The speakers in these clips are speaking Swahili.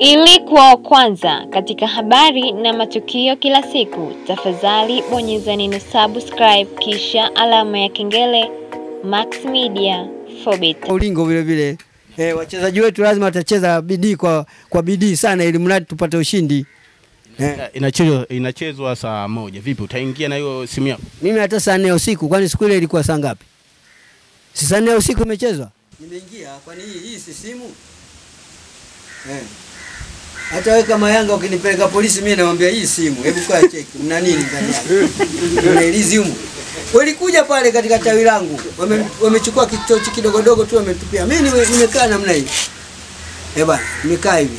Ili kuwa wa kwanza katika habari na matukio kila siku, tafadhali bonyeza neno subscribe kisha alama ya kengele. Max Media for better. ulingo vile vile. Eh, wachezaji wetu lazima watacheza bidii kwa, kwa bidii sana ili mradi tupate ushindi. Eh, Inachezwa inachezwa saa moja. Vipi, utaingia na hiyo simu yako? mimi hata saa nne usiku, kwani siku ile ilikuwa saa ngapi? Si saa nne usiku imechezwa? Nimeingia, kwani hii hii si simu? Eh. Hata wewe kama Yanga ukinipeleka polisi mimi namwambia hii simu, hebu kwa cheki. Mna nini ndani yake? Mna humu. Walikuja pale katika tawi langu, wamechukua wame- kitochi kidogodogo tu wametupia. Mimi nime- nimekaa namna hii. Eh bwana, nimekaa hivi.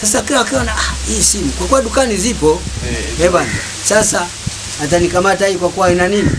Sasa kila akiona ah, hii simu kwa kuwa dukani zipo eh bwana. Sasa atanikamata hii kwa kuwa ina nini?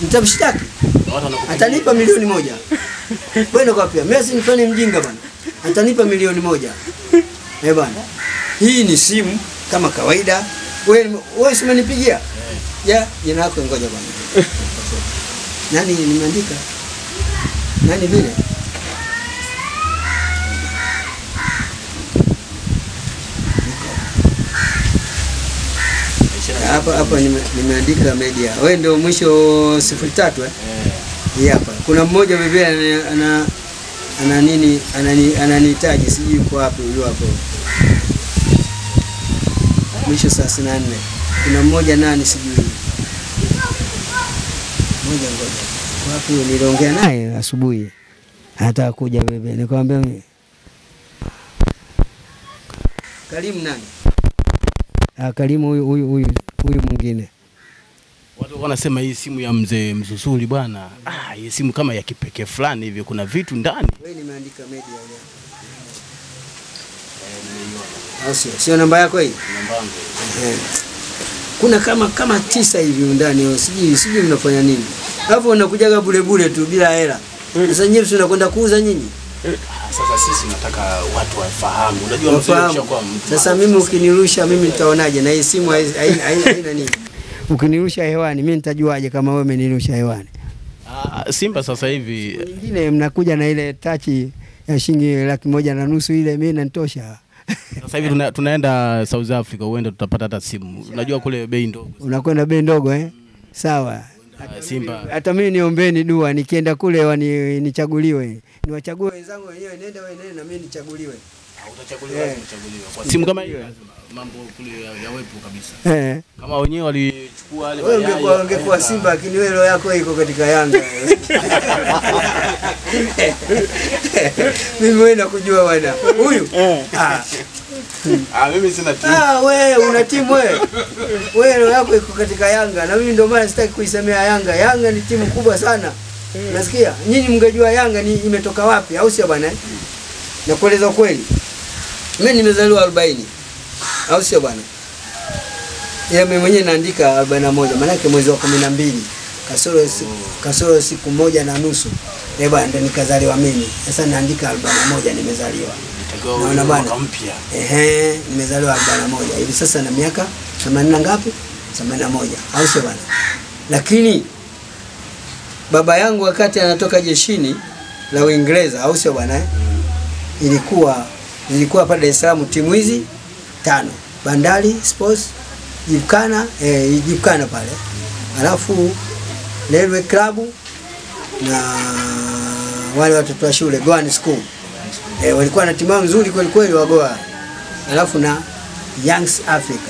Nitamshtaki. Atanipa milioni moja. Wewe kwa pia. Mimi si mjinga bwana. Atanipa milioni moja. Eh bwana. Hii ni simu kama kawaida. Wewe wewe si umenipigia? Ya, jina lako ngoja bwana. Nani nimeandika? Nani vile? Hapa hapa nime, nimeandika media. Wewe ndio mwisho sifuri tatu eh? Hii hapa. Kuna mmoja bibi ana, ana ana nini anani ananihitaji sijui yuko wapi huyo hapo. Mwisho saa na nne. Kuna mmoja nani sijui. Mmoja ngoja. Wapi niliongea naye asubuhi. Anataka kuja bebe. Nikamwambia mimi. Karimu nani? Ah, Karimu huyu huyu huyu huyu mwingine. Watu wanasema hii simu ya mzee Mzuzuri bwana. Ah, hii simu kama ya kipekee fulani hivi kuna vitu ndani. Wewe nimeandika media leo. Au sio? Sio namba yako hii? Namba yangu. Eh. Kuna kama kama tisa hivi ndani au sijui sijui mnafanya nini. Alafu wanakujaga bure bure tu bila hela. Sasa nyinyi mnakwenda kuuza nyinyi. Ah, Sasa sisi nataka watu wafahamu. Unajua mzee kwa mtu. Sasa mimi ukinirusha mimi nitaonaje na hii simu hai- haina haina- haina nini? Ukinirusha hewani mimi nitajuaje kama wewe umenirusha hewani? Ah, Simba sasa hivi Nyingine mnakuja na ile tachi ya shilingi laki moja na nusu ile mimi inanitosha. Sasa hivi tuna, tunaenda South Africa huenda tutapata hata simu. Unajua kule bei ndogo. Unakwenda bei ndogo eh? Sawa. Ah, Simba Hata mimi niombeni dua nikienda kule wani, nichaguliwe. Niwachague wenzangu wenyewe nenda wewe nenda na mimi nichaguliwe. utachaguliwa yeah. lazima. Kwa simu kama hiyo mambo kule ya- yawepo kabisa. Eh. Kama wenyewe walichukua wale Wewe ungekuwa ungekuwa Simba lakini wewe roho yako iko katika Yanga. mimi wewe nakujua bwana. Huyu? Ah. Ah, mimi sina timu. Ah, wewe una timu wewe. Wewe roho yako iko katika Yanga na mimi ndio maana sitaki kuisemea Yanga. Yanga ni timu kubwa sana. Unasikia? Nyinyi mngejua Yanga ni imetoka wapi au sio bwana? Na Nakueleza kweli. Mimi nimezaliwa 40. Au sio bwana? Yeye mimi mwenyewe naandika 41 maana yake mwezi wa 12 kasoro siku, kasoro siku moja na nusu. Eh bwana ndio nikazaliwa mimi. Sasa naandika 41 nimezaliwa. Naona bwana mpya. Ehe, nimezaliwa 41. Hivi sasa na miaka 80 na ngapi? 81. Au sio bwana? Lakini baba yangu wakati anatoka jeshini la Uingereza, au sio bwana? eh? Ilikuwa ilikuwa pale Dar es Salaam timu hizi tano. Bandari Sports, Jipkana, eh, Jipkana pale. Alafu Railway Club na wale watoto wa shule Goan School. Eh, walikuwa na timu nzuri kweli kweli wagoa. Alafu na Youngs Africa.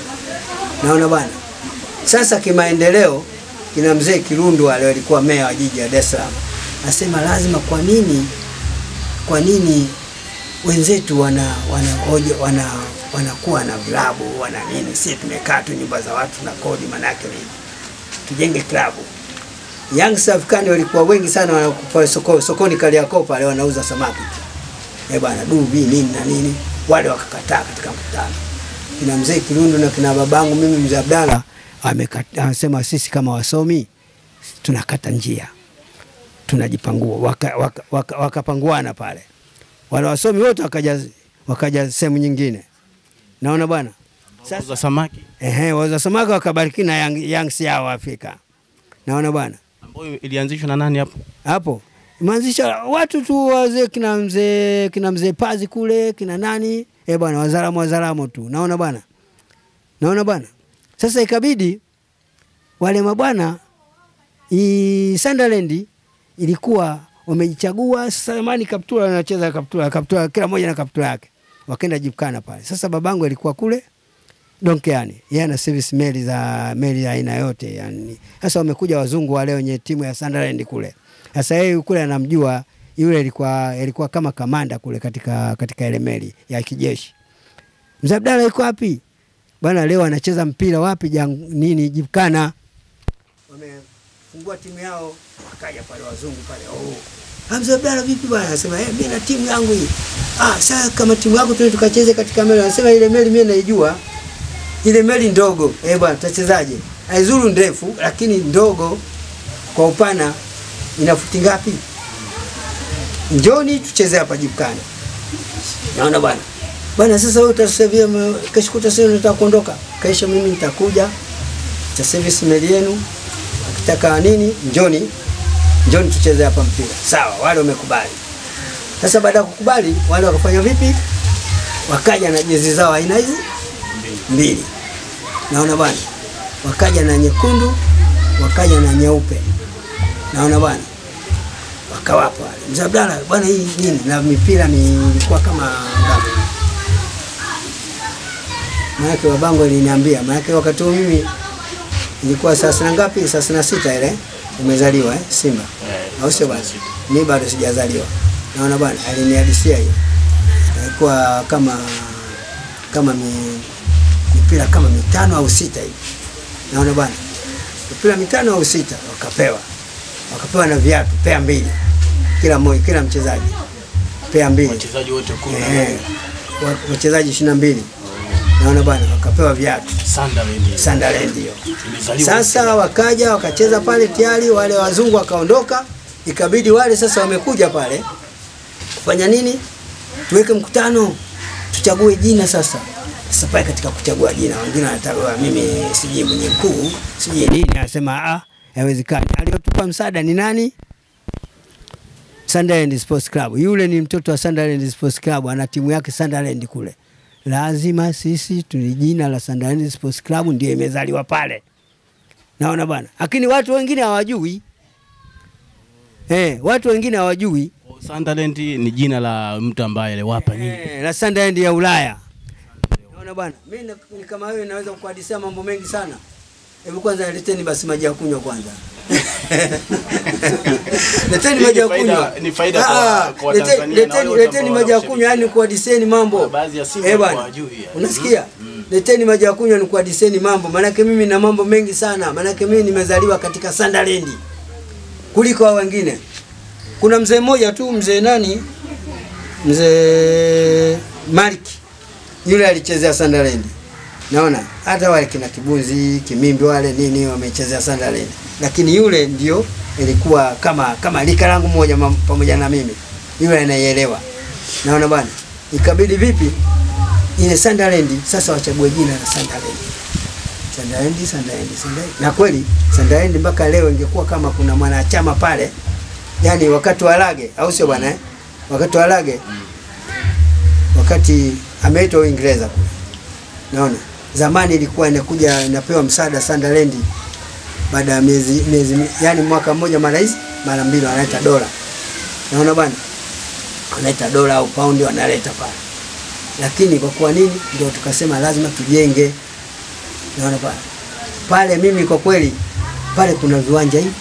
Naona bwana. Sasa kimaendeleo kina mzee Kirundu wale walikuwa meya wa jiji la Dar es Salaam. Asema lazima kwa nini kwa nini wenzetu wana wana wana, wana wanakuwa na vilabu wana nini, sisi tumekaa tu nyumba za watu na kodi, manake nini? Tujenge klabu. Young African walikuwa wengi sana wanakupa soko, sokoni Kariakoo pale wanauza samaki. Eh bwana dubi nini na nini, wale wakakataa katika mkutano. Kina mzee Kirundu na kina babangu mimi mzee Abdalla amesema sisi kama wasomi tunakata njia. Tunajipangua, wakapanguana waka, waka, waka pale, wale wasomi wote wakaja wakaja sehemu nyingine, naona bwana? Sasa samaki. Ehe, wauza samaki wakabariki na yang, Youngs yao Afrika, naona bwana? Ambayo ilianzishwa na nani hapo? hapo imeanzisha watu tu wazee, kina mzee kina mzee Pazi kule kina nani eh bwana, wazalamu wazalamu tu, naona bwana, naona bwana. Sasa ikabidi wale mabwana i Sunderland ilikuwa wamejichagua samani kaptura, anacheza kaptura, kaptura, kila mmoja na kaptura yake, wakaenda jipkana pale. Sasa babangu alikuwa kule Donkeani, yeye ana service meli za meli aina yote yani. Sasa wamekuja wazungu wale wenye timu ya Sunderland kule. Sasa yeye kule anamjua yule, ilikuwa ilikuwa kama kamanda kule katika katika ile meli ya kijeshi. Mzee Abdalla yuko wapi bwana? Leo anacheza mpira wapi? Jang, nini jipkana, wamefungua timu yao, wakaja pale wazungu pale oh. Hamza Abdalla vipi bwana? Anasema eh, mimi na timu yangu hii. Ah, sasa kama timu yako tuende tukacheze katika meli. Anasema ile meli mimi naijua. Ile meli ndogo. Eh bwana, tutachezaje? Haizuru ndefu lakini ndogo kwa upana ina futi ngapi? Njoni tucheze hapa jipkani. Naona bwana. Bwana sasa wewe utasevia kesho sasa unataka kuondoka. Kesho mimi nitakuja. Cha service meli yenu. Akitaka nini? Njoni njoni tucheze hapa mpira. Sawa, wale wamekubali. Sasa baada ya kukubali, wale wakafanya vipi? Wakaja na jezi zao aina hizi mbili, naona bwana, wakaja na nyekundu, wakaja na nyeupe, naona bwana, wakawapo wale. Mzee Abdalla, bwana, hii nini? Na mipira ni ilikuwa kama ngapi? Maanake babangu aliniambia, maanake wakati huo mimi ilikuwa saa sina ngapi? Sina sita ile umezaliwa eh? Simba au sio bwana? Mimi bado sijazaliwa. Naona bwana, alinihadisia hiyo, ilikuwa kama kama mi, mipira kama mitano au sita hivi. Naona bwana, mipira mitano au sita wakapewa, wakapewa na viatu pea mbili kila mmoja, kila mchezaji pea mbili, Wachezaji wote kumi na eh, wachezaji ishirini na mbili. Naona bwana, wakapewa viatu. Sunderland hiyo. Sasa wakaja wakacheza pale tayari, wale wazungu wakaondoka, ikabidi wale sasa wamekuja pale kufanya nini? Tuweke mkutano, tuchague jina sasa. Sasa pale katika kuchagua jina, wengine wanataka mimi sijui mwenye mkuu sijui nini, anasema ah, haiwezekani. Aliyotupa msaada ni nani? Sunderland Sports Club. Yule ni mtoto wa Sunderland Sports Club, ana timu yake Sunderland kule. Lazima sisi tuli jina la Sunderland Sports Club ndio imezaliwa pale. Naona bwana, lakini watu wengine hawajui eh, watu wengine hawajui Sunderland ni jina la mtu ambaye aliwapa nyingi. eh, la Sunderland ya Ulaya. Naona bwana, mimi kama wewe naweza kukuhadisia mambo mengi sana. Hebu kwanza leteni basi maji ya kunywa kwanza. leteni maji ya kunywa. ni faida Ah, kwa- kwa Tanzania leteni- Leteni maji ya kunywa, yani kuhadisieni mambo. Baadhi ya simu Eh unasikia? Leteni maji ya kunywa ni kuhadisieni mambo, maanake mimi na mambo mengi sana, maanake mimi nimezaliwa katika Sunderland kuliko hao wengine. Kuna mzee mmoja tu, mzee nani, mzee mark yule alichezea Sunderland. Naona hata wale kina Kibunzi, Kimimbi wale nini wamechezea Sunderland, lakini yule ndio ilikuwa kama kama lika langu moja pamoja na mimi, yule anaielewa. Naona bwana, ikabidi vipi ile Sunderland sasa wachague jina la Sunderland. Sunderland, Sunderland, Sunderland. Na kweli Sunderland mpaka leo ingekuwa kama kuna mwanachama pale, yani wakati wa lage, au sio bwana eh? Wakati wa lage, wakati ameitwa Uingereza kule, naona zamani ilikuwa inakuja inapewa msaada Sunderland baada ya miezi miezi, yani mwaka mmoja mara hizi mara mbili wanaleta dola, naona bwana, wanaleta dola au paundi wanaleta pale. Lakini kwa kuwa nini, ndio tukasema lazima tujenge. Naona pale pale, mimi kwa kweli pale kuna viwanja hivi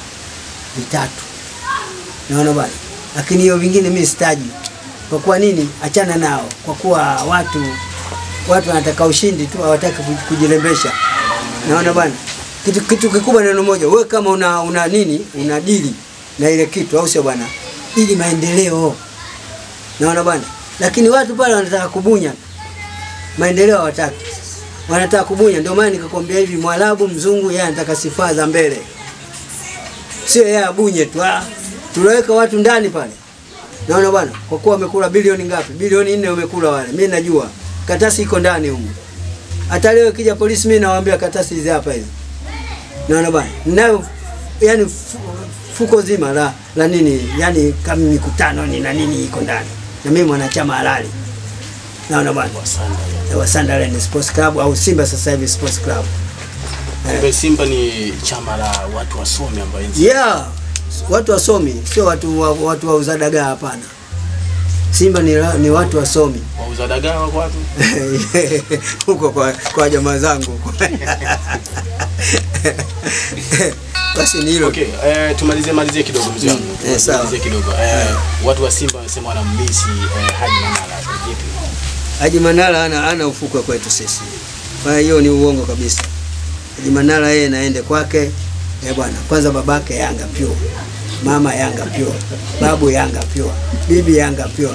vitatu, naona bwana, lakini hiyo vingine mimi sitaji. Kwa kuwa nini? Achana nao, kwa kuwa watu watu wanataka ushindi tu, hawataki kuj- kujirembesha. Naona bwana, kitu, kitu kikubwa neno moja, wewe kama una, una nini una dili na ile kitu, au sio bwana, ili maendeleo. Naona bwana, lakini watu pale wanataka kubunya. Maendeleo, hawataki, wanataka kubunya. Ndio maana nikakwambia hivi, Mwarabu mzungu yeye anataka sifa za mbele, sio yeye abunye tu. Ah, tunaweka watu ndani pale, naona bwana, kwa kuwa wamekula bilioni ngapi? Bilioni nne wamekula wale, mimi najua katasi iko ndani huko. Hata leo ikija polisi, mimi nawaambia katasi hizi hapa hizi, naona bwana, nayo yani fuko zima la, la nini yani kama mikutano ni na nini iko ndani na mimi mwanachama halali naona bwana. Eh, wa Sunderland Sports Club au Simba sasa hivi Sports Club. Kumbe Simba ni chama la watu wasomi ambao Yeah, watu wasomi, sio watu wa, watu wauza dagaa, hapana. Simba ni, la, ni watu wasomi wauza dagaa wako watu. huko kwa, kwa jamaa zangu. Basi ni hilo. Okay, eh, tumalizie malizie kidogo mzee wangu. Mm, eh, sawa. malizie kidogo. Eh, yeah. watu wa Simba wanasema wanammisi eh, Haji Manara. Vipi? Haji Manara ana, ana ufukwe kwetu sisi. Kwa hiyo ni uongo kabisa. Haji Manara yeye naende kwake eh bwana, kwanza babake Yanga pure, mama Yanga pure, babu Yanga pure, bibi Yanga pure.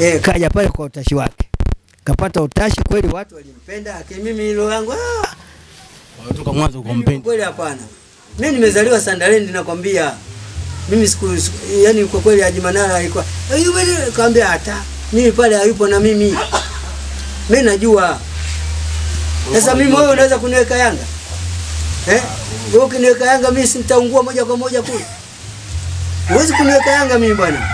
Eh, kaja pale kwa utashi wake, kapata utashi kweli, watu walimpenda, lakini mimi hilo yangu watu Kutoka mwanzo mimi kumpendi. kweli hapana. Mimi nimezaliwa Sandaleni, nakwambia. Mimi siku, siku yani kwa kweli Haji Manara alikuwa yule, nikamwambia kaambia hata mimi pale hayupo na mimi. Mimi najua. Sasa mimi wewe unaweza kuniweka Yanga? Eh? Wewe ukiniweka Yanga mimi sitaungua moja kwa moja kule. Huwezi kuniweka Yanga mimi bwana.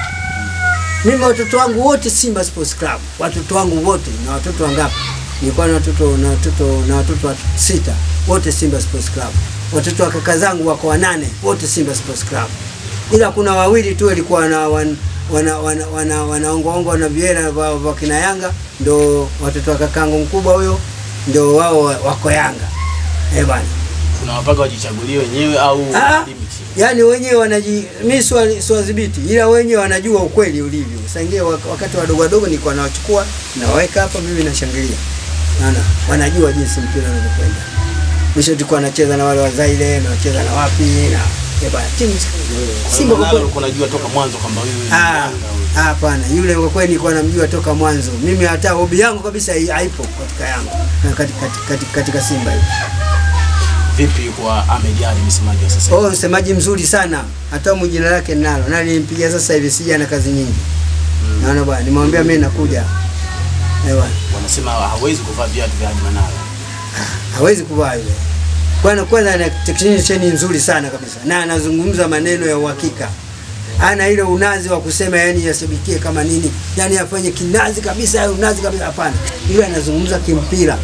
Mimi watoto wangu wote Simba Sports Club. Watoto wangu wote na watoto wangapi? Nilikuwa na watoto na watoto na watoto sita. Wote Simba Sports Club. Watoto wa kaka zangu wako wanane, wote Simba Sports Club. Ila kuna wawili tu walikuwa na wan, wana wana wana wanaongoongo wana viera wana, wana kina Yanga, ndo watoto wa kakangu mkubwa huyo, ndo wao wako Yanga. Eh bwana. Kuna wapaka wajichagulie wenyewe au Ah, yani wenyewe wanaji mi siwa- siwadhibiti, ila wenyewe wanajua ukweli ulivyo. Saingie wakati wadogo wadogo nilikuwa nawachukua nawaweka hapa, mimi nashangilia. Naona wanajua jinsi mpira unavyokwenda. Mwisho tulikuwa nacheza na wale wazaile nacheza na wapi na Ah, hapana, yule kwa kweli nilikuwa namjua toka mwanzo. Mimi hata hobi yangu kabisa hai- haipo katika yangu katika, katika, katika Simba hiyo. Vipi kwa Ahmed Ali msemaji wa sasa? Oh, msemaji mzuri sana. Hata jina lake nalo Na nilimpigia sasa hivi sija na kazi nyingi. Naona bwana, nimwambia mimi nakuja. Eh bwana, Wanasema hawezi kuvaa viatu vya Haji Manara. hawezi kuvaa hivyo. Kwanza kwanza ana technician nzuri sana kabisa. Na anazungumza maneno ya uhakika. Ana ile unazi wa kusema yani yasibikie kama nini. Yani afanye kinazi kabisa, unazi kabisa hapana. Yule anazungumza kimpira.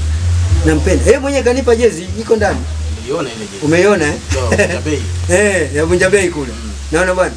Nampenda. Yeye mwenyewe kanipa jezi iko ndani. Niliona ile jezi. Umeiona eh? Ndio, ya bei. Eh, ya Vunja Bei kule. Naona bwana.